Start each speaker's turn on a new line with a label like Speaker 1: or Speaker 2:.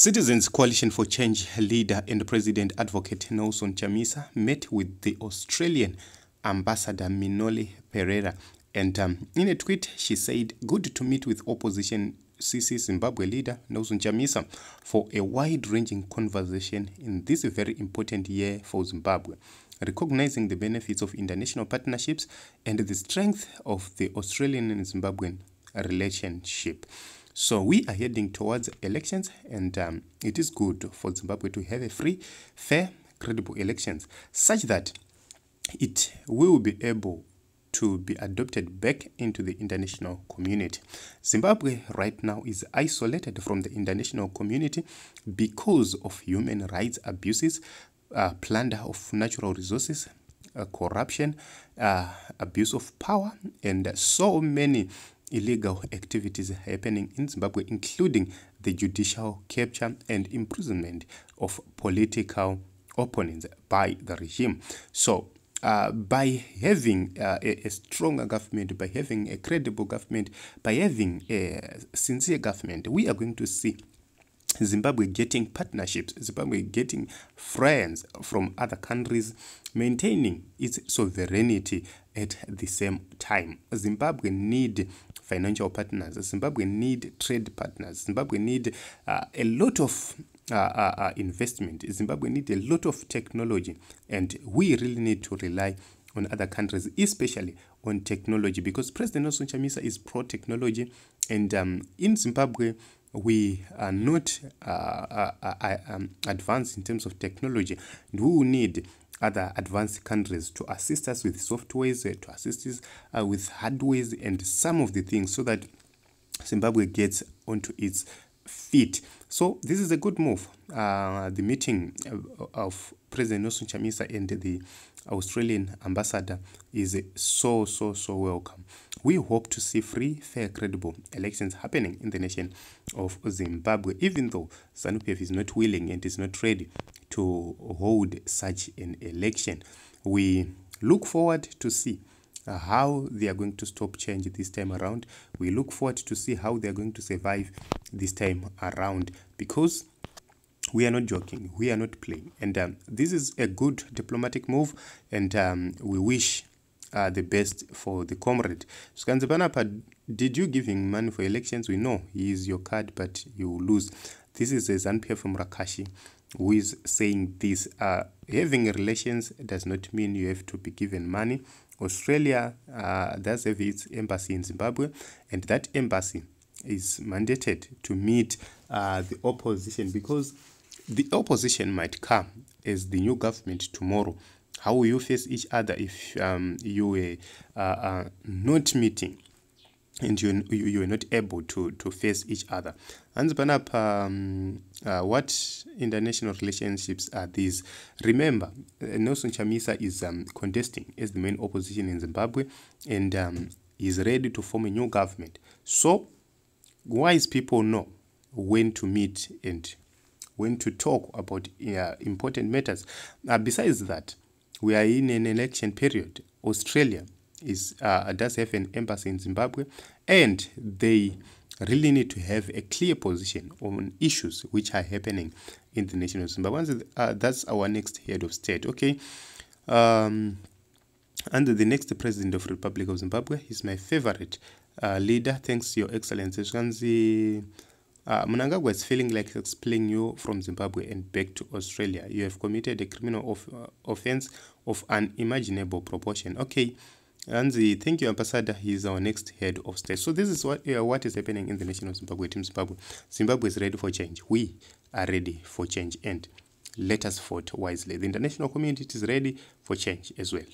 Speaker 1: Citizens Coalition for Change leader and President Advocate Nelson Chamisa met with the Australian Ambassador Minoli Perera. And um, in a tweet, she said, Good to meet with opposition CC Zimbabwe leader Nelson Chamisa for a wide ranging conversation in this very important year for Zimbabwe, recognizing the benefits of international partnerships and the strength of the Australian and Zimbabwean relationship. So we are heading towards elections, and um, it is good for Zimbabwe to have a free, fair, credible elections, such that it will be able to be adopted back into the international community. Zimbabwe right now is isolated from the international community because of human rights abuses, uh, plunder of natural resources, uh, corruption, uh, abuse of power, and so many illegal activities happening in Zimbabwe, including the judicial capture and imprisonment of political opponents by the regime. So, uh, by having uh, a, a stronger government, by having a credible government, by having a sincere government, we are going to see Zimbabwe getting partnerships, Zimbabwe getting friends from other countries, maintaining its sovereignty at the same time. Zimbabwe need financial partners. Zimbabwe need trade partners. Zimbabwe need uh, a lot of uh, uh, uh, investment. Zimbabwe need a lot of technology, and we really need to rely on other countries, especially on technology, because President Nelson Chamisa is pro-technology, and um, in Zimbabwe we are not uh, um, advanced in terms of technology, and we need other advanced countries to assist us with softwares, uh, to assist us uh, with hardwares, and some of the things so that Zimbabwe gets onto its feet. So this is a good move. Uh, the meeting of President Nelson Chamisa and the Australian ambassador is so, so, so welcome. We hope to see free, fair, credible elections happening in the nation of Zimbabwe, even though ZANU-PF is not willing and is not ready to hold such an election. We look forward to see uh, how they are going to stop change this time around. We look forward to see how they are going to survive this time around because we are not joking we are not playing and um, this is a good diplomatic move and um, we wish uh, the best for the comrade. Skanzipanapa, did you give him money for elections? We know he is your card but you lose. This is a from rakashi who is saying this uh, having relations does not mean you have to be given money. Australia uh, does have its embassy in zimbabwe and that embassy is mandated to meet uh, the opposition because the opposition might come as the new government tomorrow. How will you face each other if um, you were uh, uh, not meeting and you, you, you were not able to, to face each other? And um, uh, what international relationships are these? Remember, uh, Nelson Chamisa is um, contesting as the main opposition in Zimbabwe and um, is ready to form a new government. So, wise people know when to meet and when to talk about uh, important matters. Uh, besides that, we are in an election period. Australia is uh, does have an embassy in Zimbabwe, and they really need to have a clear position on issues which are happening in the nation of Zimbabwe. Uh, that's our next head of state. Okay. Um, the next president of Republic of Zimbabwe is my favorite uh, leader. Thanks, Your Excellency. Uh, Mnangagwa is feeling like expelling you from Zimbabwe and back to Australia. You have committed a criminal of, uh, offense of unimaginable proportion. Okay, Anzi, thank you, Ambassador. He is our next head of state. So this is what uh, what is happening in the nation of Zimbabwe, Team Zimbabwe. Zimbabwe is ready for change. We are ready for change, and let us vote wisely. The international community is ready for change as well.